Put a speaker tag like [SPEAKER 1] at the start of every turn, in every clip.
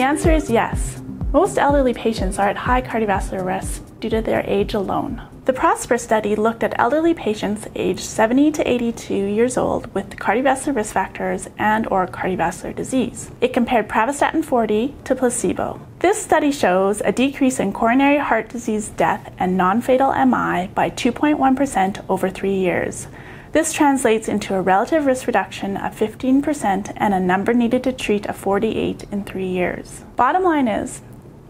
[SPEAKER 1] answer is yes. Most elderly patients are at high cardiovascular risk due to their age alone. The PROSPER study looked at elderly patients aged 70 to 82 years old with cardiovascular risk factors and or cardiovascular disease. It compared pravastatin 40 to placebo. This study shows a decrease in coronary heart disease death and non-fatal MI by 2.1% over 3 years. This translates into a relative risk reduction of 15% and a number needed to treat of 48 in 3 years. Bottom line is,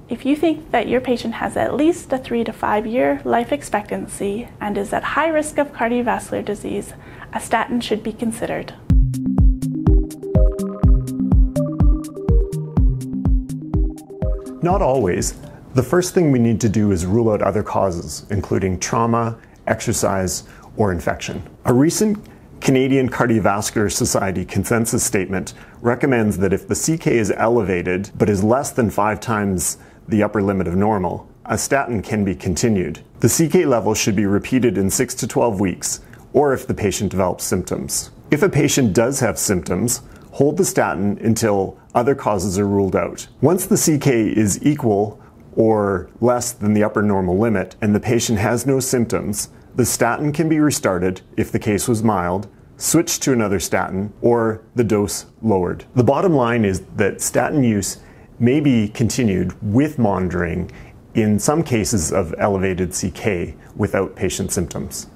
[SPEAKER 1] if you think that your patient has at least a three to five year life expectancy and is at high risk of cardiovascular disease, a statin should be considered.
[SPEAKER 2] Not always. The first thing we need to do is rule out other causes, including trauma, exercise, or infection. A recent Canadian Cardiovascular Society consensus statement recommends that if the CK is elevated but is less than five times the upper limit of normal, a statin can be continued. The CK level should be repeated in 6 to 12 weeks, or if the patient develops symptoms. If a patient does have symptoms, hold the statin until other causes are ruled out. Once the CK is equal or less than the upper normal limit and the patient has no symptoms, the statin can be restarted if the case was mild, switched to another statin, or the dose lowered. The bottom line is that statin use may be continued with monitoring in some cases of elevated CK without patient symptoms.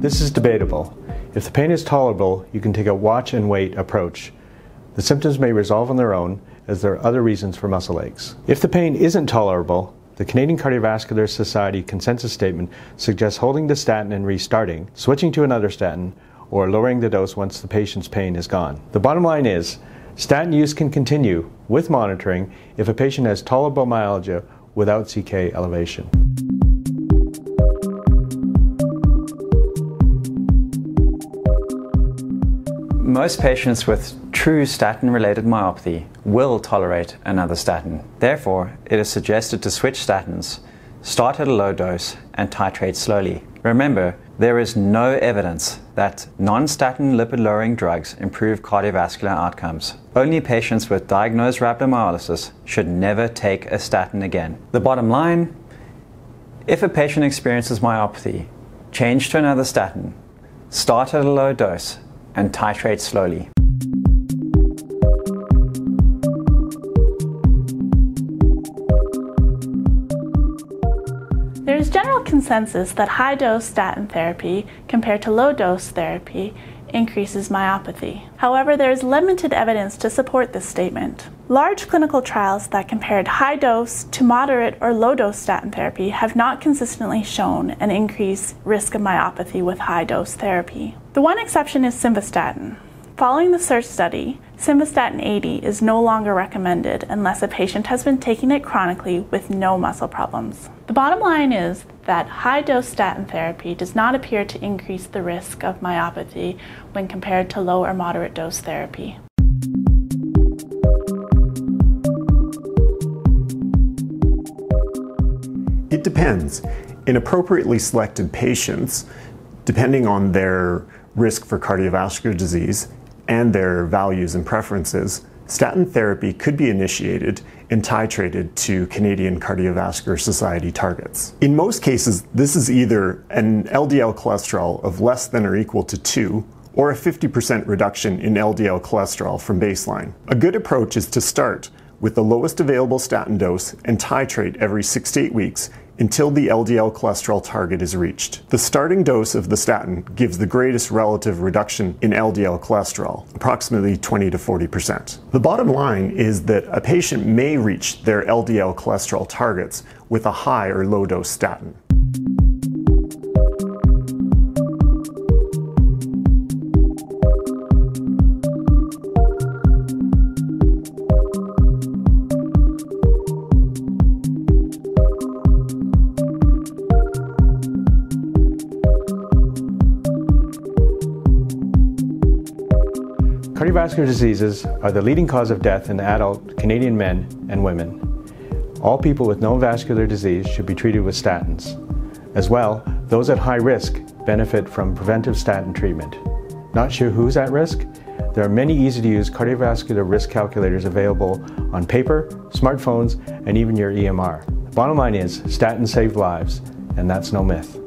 [SPEAKER 3] This is debatable. If the pain is tolerable, you can take a watch and wait approach. The symptoms may resolve on their own, as there are other reasons for muscle aches. If the pain isn't tolerable, the Canadian Cardiovascular Society consensus statement suggests holding the statin and restarting, switching to another statin, or lowering the dose once the patient's pain is gone. The bottom line is, statin use can continue with monitoring if a patient has tolerable myalgia without CK elevation.
[SPEAKER 4] Most patients with true statin-related myopathy will tolerate another statin. Therefore, it is suggested to switch statins, start at a low dose, and titrate slowly. Remember, there is no evidence that non-statin lipid-lowering drugs improve cardiovascular outcomes. Only patients with diagnosed rhabdomyolysis should never take a statin again. The bottom line, if a patient experiences myopathy, change to another statin, start at a low dose, and titrate slowly.
[SPEAKER 1] There is general consensus that high dose statin therapy compared to low dose therapy increases myopathy. However, there is limited evidence to support this statement. Large clinical trials that compared high dose to moderate or low dose statin therapy have not consistently shown an increased risk of myopathy with high dose therapy. The one exception is simvastatin. Following the SEARCH study, simvastatin 80 is no longer recommended unless a patient has been taking it chronically with no muscle problems. The bottom line is that high dose statin therapy does not appear to increase the risk of myopathy when compared to low or moderate dose therapy.
[SPEAKER 2] It depends. In appropriately selected patients, depending on their risk for cardiovascular disease and their values and preferences, statin therapy could be initiated and titrated to Canadian Cardiovascular Society targets. In most cases, this is either an LDL cholesterol of less than or equal to 2 or a 50% reduction in LDL cholesterol from baseline. A good approach is to start with the lowest available statin dose and titrate every 6 to 8 weeks until the LDL cholesterol target is reached. The starting dose of the statin gives the greatest relative reduction in LDL cholesterol, approximately 20 to 40%. The bottom line is that a patient may reach their LDL cholesterol targets with a high or low dose statin.
[SPEAKER 3] Cardiovascular diseases are the leading cause of death in adult Canadian men and women. All people with known vascular disease should be treated with statins. As well, those at high risk benefit from preventive statin treatment. Not sure who's at risk? There are many easy to use cardiovascular risk calculators available on paper, smartphones, and even your EMR. The bottom line is statins save lives, and that's no myth.